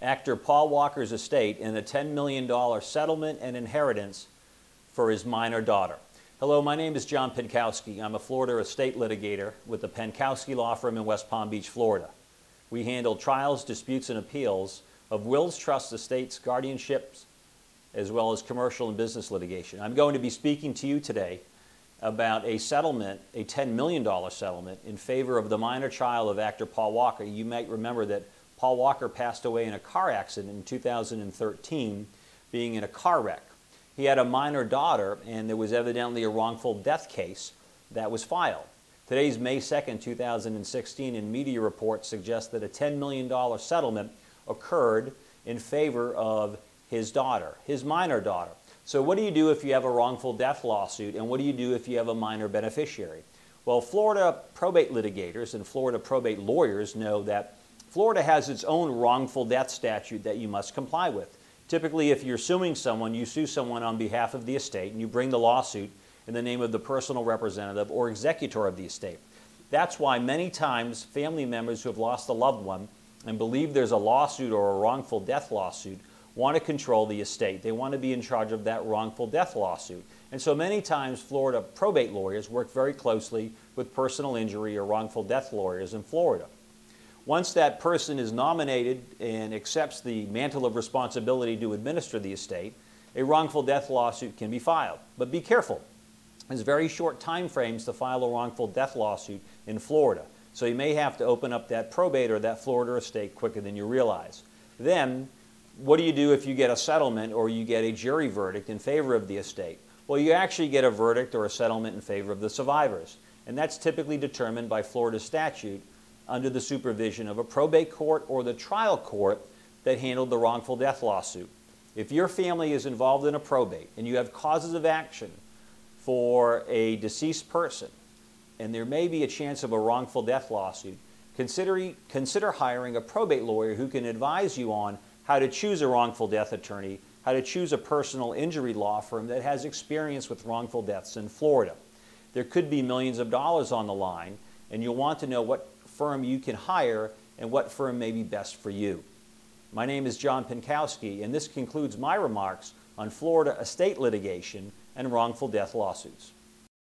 actor Paul Walker's estate in a $10 million settlement and inheritance for his minor daughter. Hello, my name is John Pankauski. I'm a Florida estate litigator with the Pankauski Law Firm in West Palm Beach, Florida. We handle trials, disputes, and appeals of wills, trusts, estates, guardianships, as well as commercial and business litigation. I'm going to be speaking to you today about a settlement, a $10 million settlement, in favor of the minor child of actor Paul Walker. You might remember that Paul Walker passed away in a car accident in 2013, being in a car wreck. He had a minor daughter, and there was evidently a wrongful death case that was filed. Today's May 2nd, 2016, and media reports suggest that a $10 million settlement occurred in favor of his daughter, his minor daughter. So what do you do if you have a wrongful death lawsuit, and what do you do if you have a minor beneficiary? Well, Florida probate litigators and Florida probate lawyers know that Florida has its own wrongful death statute that you must comply with. Typically, if you're suing someone, you sue someone on behalf of the estate, and you bring the lawsuit in the name of the personal representative or executor of the estate. That's why many times family members who have lost a loved one and believe there's a lawsuit or a wrongful death lawsuit want to control the estate. They want to be in charge of that wrongful death lawsuit. And so many times Florida probate lawyers work very closely with personal injury or wrongful death lawyers in Florida. Once that person is nominated and accepts the mantle of responsibility to administer the estate, a wrongful death lawsuit can be filed. But be careful. There's very short time frames to file a wrongful death lawsuit in Florida. So you may have to open up that probate or that Florida estate quicker than you realize. Then what do you do if you get a settlement or you get a jury verdict in favor of the estate? Well, you actually get a verdict or a settlement in favor of the survivors. And that's typically determined by Florida statute under the supervision of a probate court or the trial court that handled the wrongful death lawsuit. If your family is involved in a probate and you have causes of action for a deceased person, and there may be a chance of a wrongful death lawsuit, consider, consider hiring a probate lawyer who can advise you on how to choose a wrongful death attorney, how to choose a personal injury law firm that has experience with wrongful deaths in Florida. There could be millions of dollars on the line, and you'll want to know what firm you can hire and what firm may be best for you. My name is John Pankauski, and this concludes my remarks on Florida estate litigation and wrongful death lawsuits.